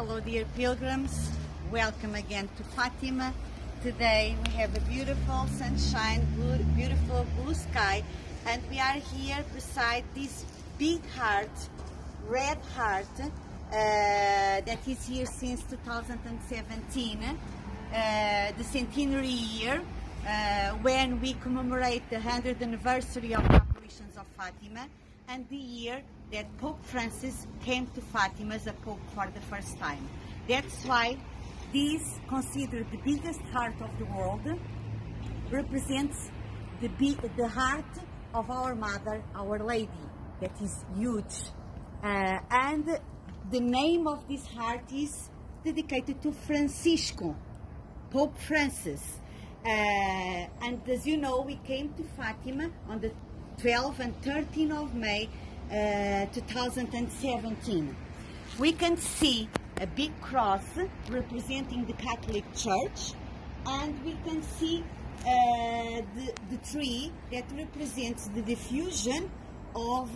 Hello, dear pilgrims. Welcome again to Fatima. Today we have a beautiful sunshine, beautiful blue sky, and we are here beside this big heart, red heart, uh, that is here since 2017, uh, the centenary year, uh, when we commemorate the 100th anniversary of the apparitions of Fatima and the year that Pope Francis came to Fatima as a pope for the first time. That's why this, considered the biggest heart of the world, represents the, the heart of our mother, Our Lady, that is huge. Uh, and the name of this heart is dedicated to Francisco, Pope Francis. Uh, and as you know, we came to Fatima on the 12th and 13th of May uh, 2017. We can see a big cross representing the Catholic Church and we can see uh, the, the, tree that represents the diffusion of,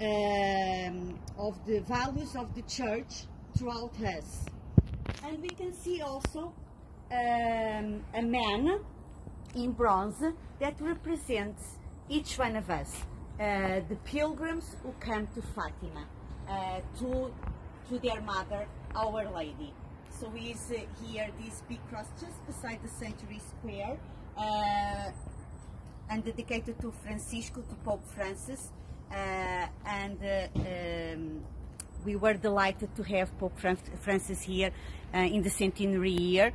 um, of the values of the church throughout us. And we can see also um, a man in bronze that represents each one of us, uh, the pilgrims who come to Fatima, uh, to, to their mother, Our Lady. So he's uh, here, this big cross just beside the Sanctuary Square, uh, and dedicated to Francisco, to Pope Francis, uh, and uh, um, we were delighted to have Pope Francis here in the centenary year.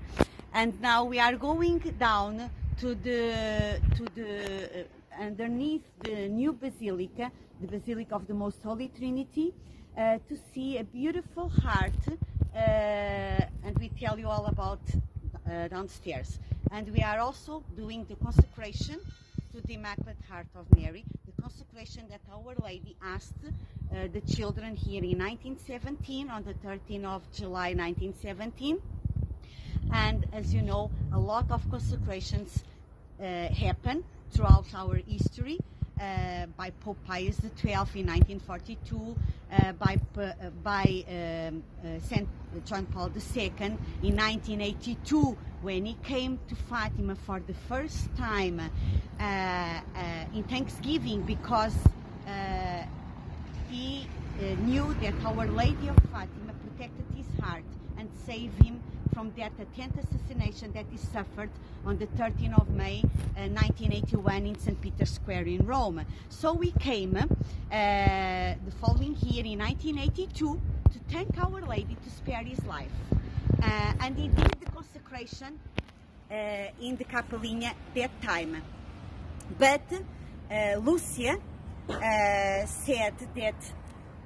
And now we are going down to the to the underneath the new basilica, the Basilica of the Most Holy Trinity, uh, to see a beautiful heart, uh, and we tell you all about uh, downstairs. And we are also doing the consecration to the Immaculate Heart of Mary, the consecration that Our Lady asked uh, the children here in 1917, on the 13th of July 1917. And as you know, a lot of consecrations uh, happen throughout our history. Uh, by Pope Pius XII in 1942, uh, by, uh, by um, uh, St. John Paul II in 1982, when he came to Fatima for the first time uh, in Thanksgiving because he knew that Our Lady of Fatima protected his heart and saved him from that attempted assassination that he suffered on the 13th of May uh, 1981 in St. Peter's Square in Rome. So we came uh, the following year in 1982 to thank Our Lady to spare his life. Uh, and he did the consecration uh, in the Capelinha that time. But uh, Lucia uh, said that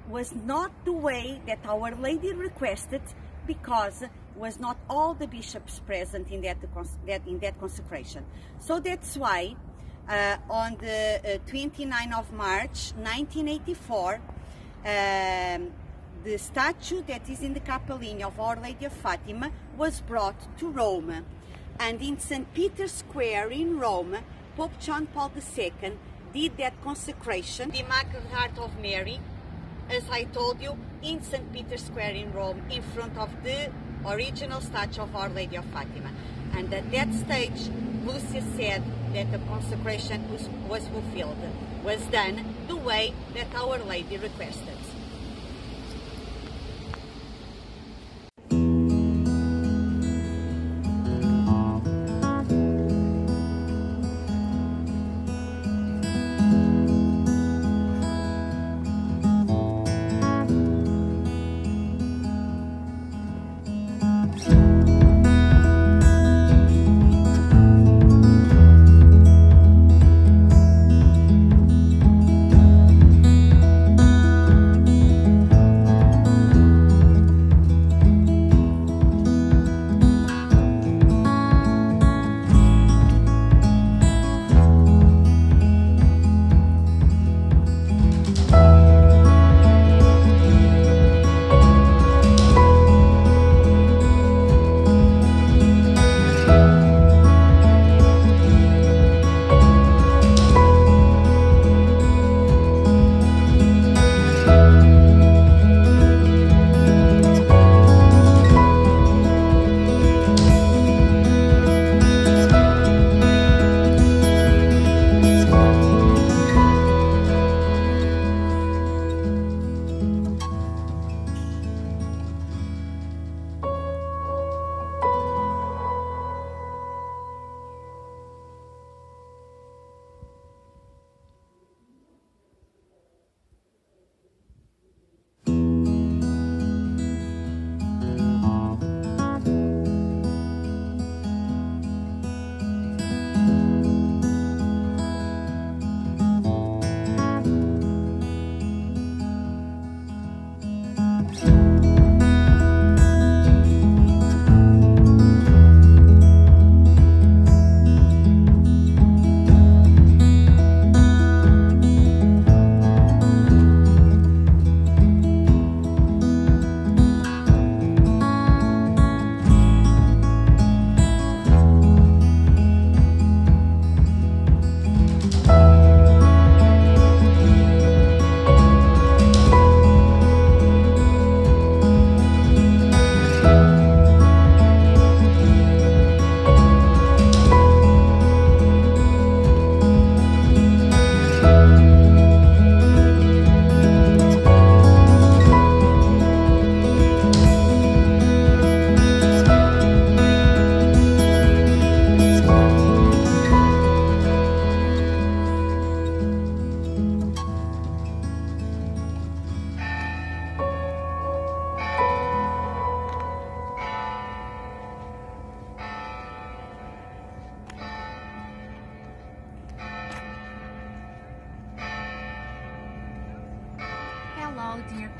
was not the way that Our Lady requested because was not all the bishops present in that, in that consecration. So that's why uh, on the uh, 29th of March 1984, um, the statue that is in the Capelinha of Our Lady of Fatima was brought to Rome. And in St. Peter's Square in Rome, Pope John Paul II did that consecration, the Immaculate Heart of Mary, as I told you, in St. Peter's Square in Rome, in front of the original statue of Our Lady of Fatima. And at that stage, Lucia said that the consecration was, was fulfilled, was done the way that Our Lady requested.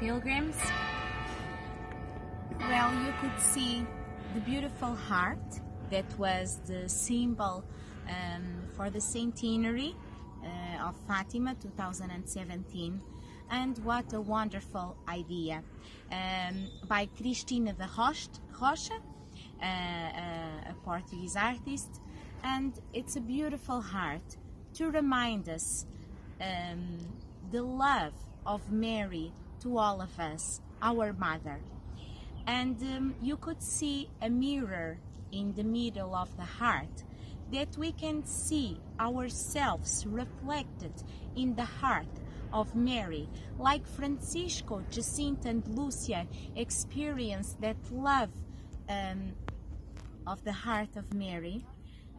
Pilgrims. Well, you could see the beautiful heart that was the symbol um, for the centenary uh, of Fatima 2017 and what a wonderful idea um, by Cristina de Rocha, uh, uh, a Portuguese artist, and it's a beautiful heart to remind us um, the love of Mary to all of us, our mother. And um, you could see a mirror in the middle of the heart that we can see ourselves reflected in the heart of Mary, like Francisco, Jacinta, and Lucia experienced that love um, of the heart of Mary,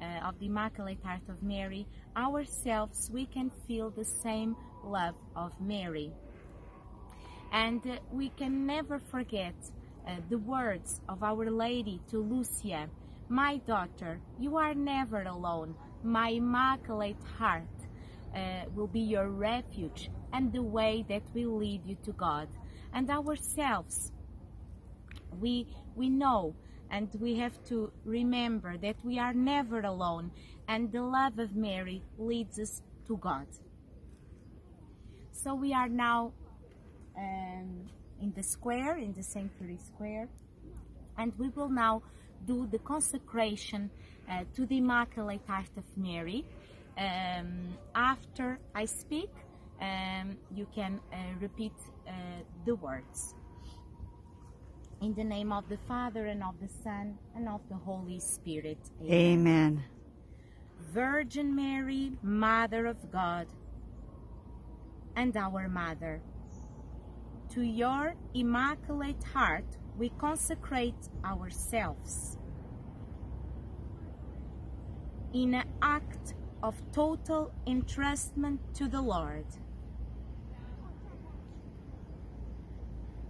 uh, of the Immaculate Heart of Mary, ourselves we can feel the same love of Mary. And uh, we can never forget uh, the words of Our Lady to Lucia, My daughter, you are never alone. My Immaculate Heart uh, will be your refuge and the way that will lead you to God. And ourselves, we, we know and we have to remember that we are never alone and the love of Mary leads us to God. So we are now um, in the square, in the sanctuary square, and we will now do the consecration uh, to the Immaculate Heart of Mary. Um, after I speak, um, you can uh, repeat uh, the words. In the name of the Father and of the Son and of the Holy Spirit. Amen. Amen. Virgin Mary, Mother of God and our Mother, to your Immaculate Heart we consecrate ourselves. In an act of total entrustment to the Lord.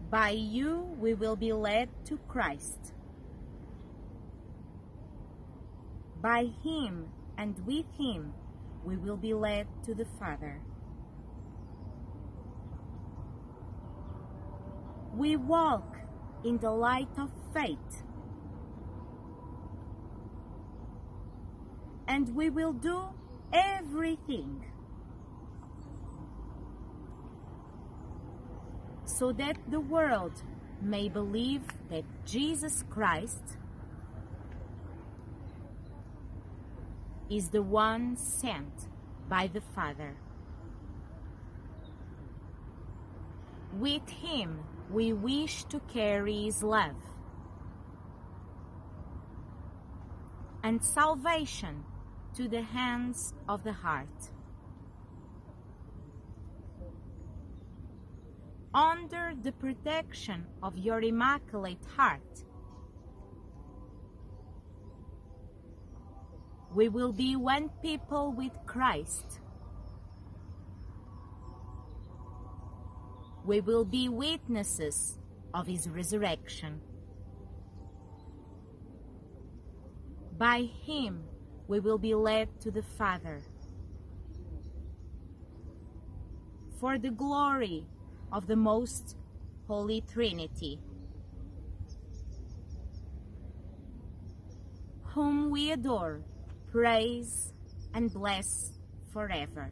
By you we will be led to Christ. By him and with him we will be led to the Father. We walk in the light of faith. And we will do everything so that the world may believe that Jesus Christ is the one sent by the Father. With him we wish to carry his love and salvation to the hands of the heart. under the protection of your Immaculate Heart. We will be one people with Christ. We will be witnesses of His resurrection. By Him we will be led to the Father. For the glory of the Most Holy Trinity, whom we adore, praise, and bless forever.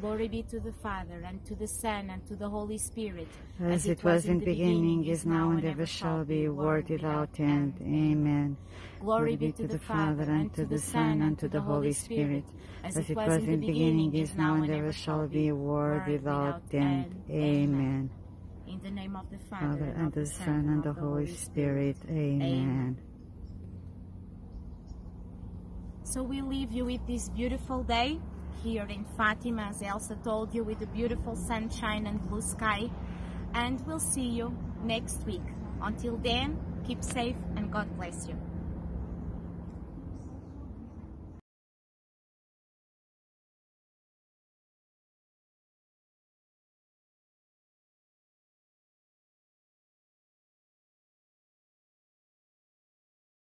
Glory be to the Father, and to the Son, and to the Holy Spirit. As, as it was in the beginning, is now, and ever shall be, world without end. Amen. Glory be to the Father, and to the Son, and to the Holy Spirit. As it was in the beginning, is now, and ever shall be, world without end. Amen. In the name of the Father, and the Son, and the Holy Spirit. Amen. So we leave you with this beautiful day here in Fatima, as Elsa told you, with the beautiful sunshine and blue sky. And we'll see you next week. Until then, keep safe and God bless you.